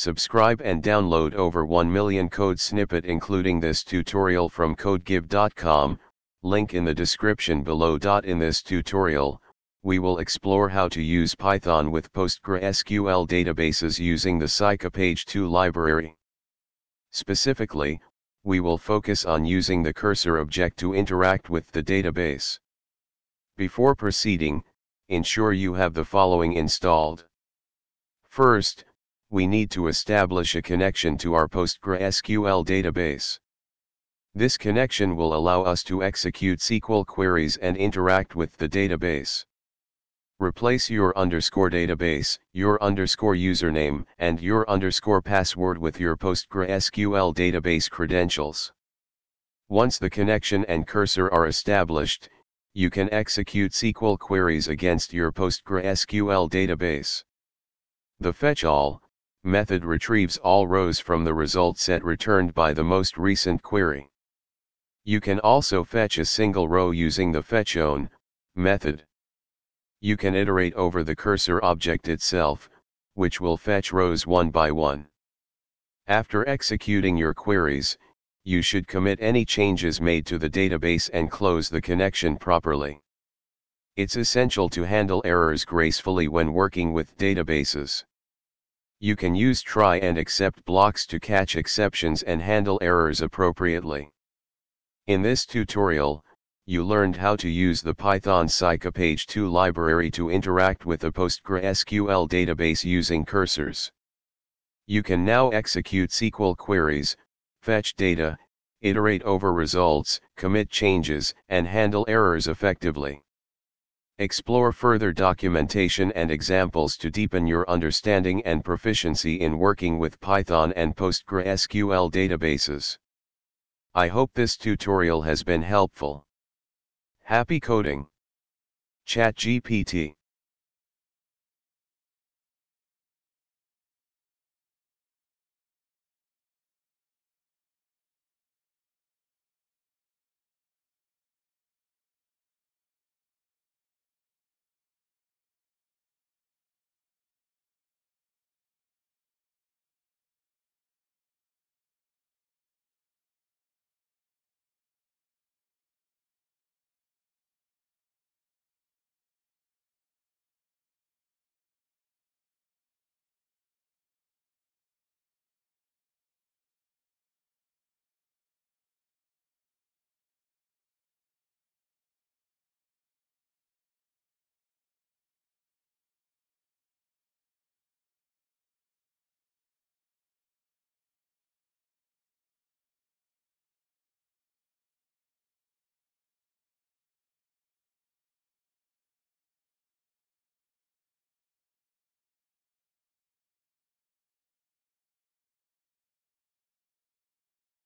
Subscribe and download over 1 million code snippet including this tutorial from codegive.com, link in the description below. In this tutorial, we will explore how to use Python with PostgreSQL databases using the psycopg2 library. Specifically, we will focus on using the cursor object to interact with the database. Before proceeding, ensure you have the following installed. First, we need to establish a connection to our PostgreSQL database. This connection will allow us to execute SQL queries and interact with the database. Replace your underscore database, your underscore username, and your underscore password with your PostgreSQL database credentials. Once the connection and cursor are established, you can execute SQL queries against your PostgreSQL database. The fetch all, method retrieves all rows from the result set returned by the most recent query. You can also fetch a single row using the fetchone method. You can iterate over the cursor object itself, which will fetch rows one by one. After executing your queries, you should commit any changes made to the database and close the connection properly. It's essential to handle errors gracefully when working with databases. You can use try and except blocks to catch exceptions and handle errors appropriately. In this tutorial, you learned how to use the Python psycopg2 library to interact with the PostgreSQL database using cursors. You can now execute SQL queries, fetch data, iterate over results, commit changes, and handle errors effectively. Explore further documentation and examples to deepen your understanding and proficiency in working with Python and PostgreSQL databases. I hope this tutorial has been helpful. Happy coding! ChatGPT